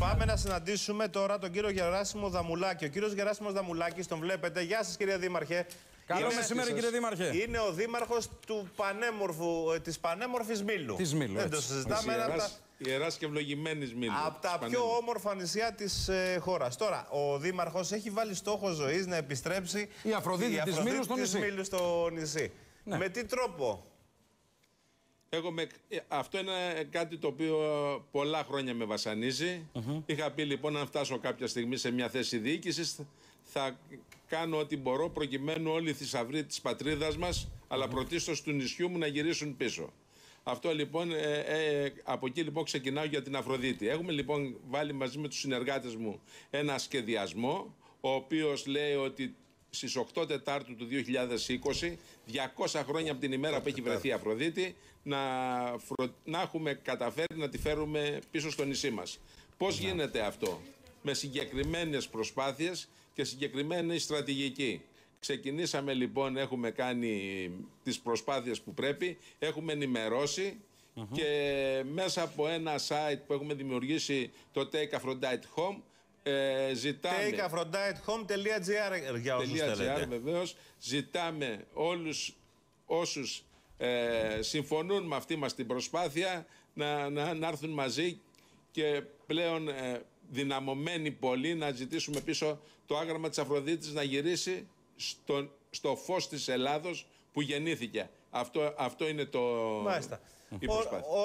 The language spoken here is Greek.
Πάμε να συναντήσουμε τώρα τον κύριο Γεράσιμο Δαμουλάκη. Ο κύριος Γεράσιμος Δαμουλάκης τον βλέπετε. Γεια σας κύριε Δήμαρχε. Καλό Είναι- μεσημέρι, κύριε Δήμαρχε. Είναι ο δήμαρχος του πανέμορφου, ε, της πανέμορφης Μήλου. Της Μήλου, Δεν το έτσι. συζητάμε. ένα από τα- Ιεράς, ιεράς και ευλογημένης μήλου. από τα της πιο Πανέμορφης. όμορφα νησιά της ε, χώρας. Τώρα, ο Δήμαρχος έχει βάλει στόχο ζωής να επιστρέψει Η Αφροδίτη της Μήλου στο της νησί. Μήλου στο νησί. Ναι. Με τι τρόπο; Εγώ με, ε, αυτό είναι κάτι το οποίο πολλά χρόνια με βασανιζει Είχα πει λοιπόν αν φτάσω κάποια στιγμή σε μια θέση διοίκησης, θα κάνω ό,τι μπορώ προκειμένου όλοι οι θησαυροί της πατρίδας μας, αλλά πρωτίστως του νησιού μου να γυρίσουν πίσω. Αυτό λοιπόν, ε, ε, από εκεί λοιπόν ξεκινάω για την Αφροδίτη. Έχουμε λοιπόν βάλει μαζί με τους συνεργάτες μου ένα σχεδιασμό, ο οποίος λέει ότι στις 8 Τετάρτου του 2020, 200 χρόνια από την ημέρα που έχει βρεθεί η Αφροδίτη, να, φρο- να έχουμε καταφέρει να τη φέρουμε πίσω στο νησί μας. Πώς γίνεται αυτό; Με συγκεκριμένες προσπάθειες και συγκεκριμένη στρατηγική. Ξεκινήσαμε λοιπόν, έχουμε κάνει τις προσπάθειες που πρέπει, έχουμε ενημερώσει και μέσα από ένα site που έχουμε δημιουργήσει το Take Aphrodite Home ε, ζητάμε takeaphroditehome.gr για όσους .gr θέλετε. βεβαίως ζητάμε όλους όσους ε, συμφωνούν με αυτή μας την προσπάθεια να, να, να έρθουν μαζί και πλέον ε, δυναμωμένοι πολύ να ζητήσουμε πίσω το άγραμμα της Αφροδίτης να γυρίσει στο, στο φως της Ελλάδος που γεννήθηκε. Αυτό, αυτό είναι το, Μάλιστα. η Ο- προσπάθεια. ο-